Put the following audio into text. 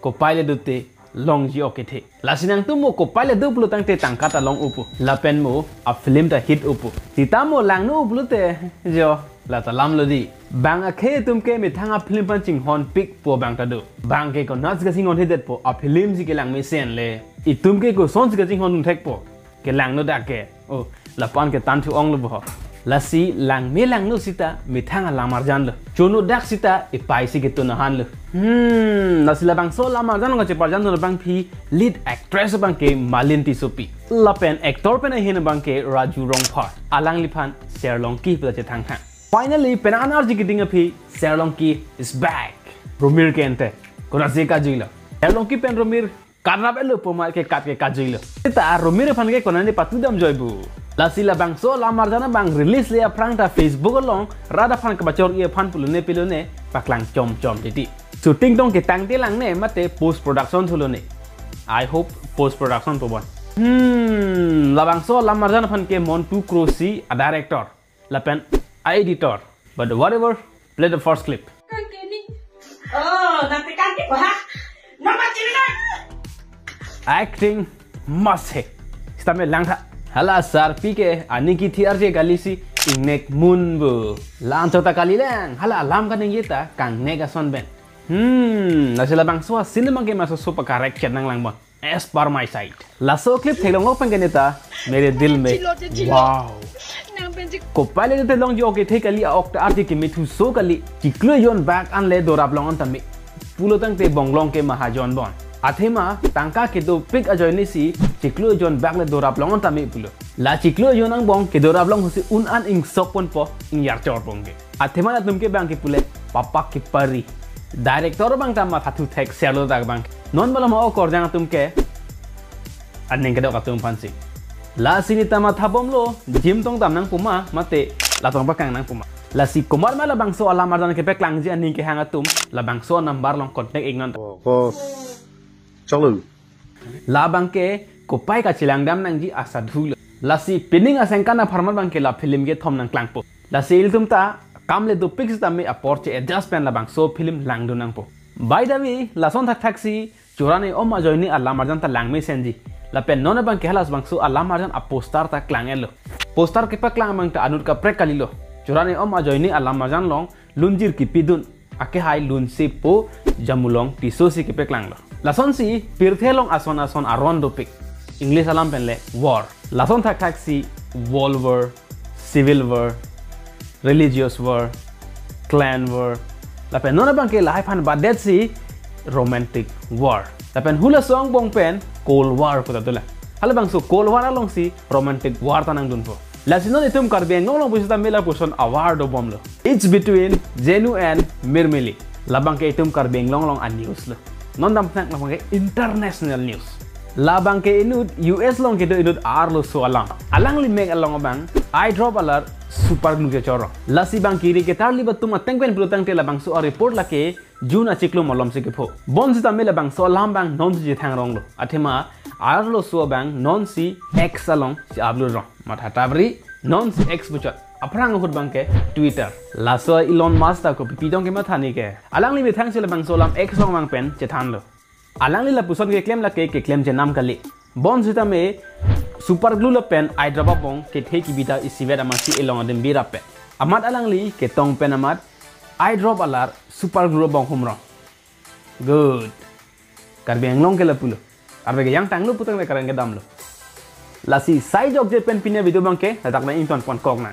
Ko paile dute long ji oke the. La sinang tu mo ko paile du pulu tang te tang kata long upu. La pen mo a film ta hit upu. Tita mo lang no uplu te jo la ta lam lo di. Bang a ke tum ke me thanga film pan ching hon pick po bang ta do. Bang ke ko nas ga sing on hidet po a film si ke lang me sen le. I tum ke ko son si ga sing hon tum thek po. Ke lang no da ke. Oh, la pan ke tan thu ong lo bo लसी लांग मे लांग नो सीता मिथांग लामार जान लो चोनो डाक सीता ए पाइसी गेतो न हान लो हम्म नसिला बांग सो लामार जान गचे पर जान बांग फ़ी लीड एक्ट्रेस बांग के मालिनती सोपी लपेन एक्टर पेन हेन बांग के राजू रोंग फा आलांग लिफान शेरलोंग की पुलाचे थांग थांग फाइनली पेनानार जिगि दिङ फ़ी शेरलोंग की इज़ बैक रोमिर के एंटे कोना से का जिलो शेरलोंग की पेन रोमिर कारनाबेल उपमा के काट के काजिलो सीता रोमिर फन के कोना ने पतु दम जइबू joibu lasila bang so lamar jana bang release le prang ta facebook long rada phan ka bachor ye phan pulu ne pilu ne paklang chom chom titi shooting tong ke tang lang ne mate post production thulo ne i hope post production to bon hmm la bang so lamar jana phan ke mon tu crossy a director la pen a editor but whatever play the first clip Oh, nanti kan kita ha. Acting must hai stame lang tha hala sar pike ani ki thi galisi ingnek munbu lan chota kalilang hala lam ka ning yeta kang nega son ben hmm la sila bang so cinema ke maso super correct nang lang bon as per my side la so clip thelong lo pang neta mere dil mein wow ko pale te long jo ke the kali ok ta arti ke mithu so kali ki klo yon back an le dorap long an tami pulo tang te bonglong ke mahajon bon athema tangka ke chiklujon bakle doraplong on tami pulo. La chiklujon ang bong ke doraplong hosi un an ing sopon po ing yarchor bonge. Athemana tumke bang ke pule papa ki pari. Director bang tama thatu thek selo dag bang. Non balam o kor dang tumke aning ke dok dokatum pansi. La sini tama thabom lo jim tong tam nang puma mate la tong bakang nang puma. La si kumar mala bangso ala mardan ke pek langji aning ke hangatum la bangso nambar long kontek ignon. Bos. Chalo. La bangke ko pai ka chilang dam nang ji asa dhul. La si pinning asengka na farmer bangke la film ge thom nang klang po la si il tum ta kam le do pix ta me aport che adjust pen la bang so film lang do nang po. By the way la son thak si churane om ma joini alla marjan ta lang me senji la pen non bang ke halas bang so alla marjan a poster ta klang elo poster ke pa klang bang ta anur ka prek kalilo churane om ma joini alla marjan long lunjir ki pidun ake hai lun si po jamulong ti so si ke pe klang lo. Lason si pirthelong ason ason aron dopik. English alam penle war. Lason thak thak si wall war, civil war, religious war, clan war. Lapen nona bang ke life han badet si romantic war. Lapen hula song bong pen cold war ko tula. Hala bang so cold war along si romantic war tanang dun po. Lasino itum karbe ngong long pusita mela puson award bom lo. It's between Zenu and Mirmili. Labang ke itum karbe ngong long an news lo non dam tang lang international news labang ke inud US long ke do inud ar lo so alang alang li meg along bang i drop alert super glue ke choro lasi bang kiri ke tar li batum ateng pen plutang te labang so report la ke jun a chiklo molom se ke pho bon si tamela bang so lam bang non ji thang rong lo athema ar lo so bang non si x along si ablu rong matha tabri non si x buchat aprang hut bang ke twitter la so elon musk ta ko pi dong ke ma thani ke alang li me thang se bang so lam x long bang pen che lo अलाने लुसन के claim लगे के claim जे नाम कल बन सीता में super glue लपेन आइड्रबा बों के ठे की बीता इसीवेर अमा सी एलों दिन बीरा पे अमात अलांगली के तोंग पेन अमात आइड्रॉप अलार सुपर ग्लू बों हम गुड कर भी एंग्लों के लपुलो अब के यंग टांगलो पुतंग में करेंगे दाम लो साइज़ ऑफ़ पेन पिने वीडियो बंके तक में इंटरन पॉइंट कॉग ना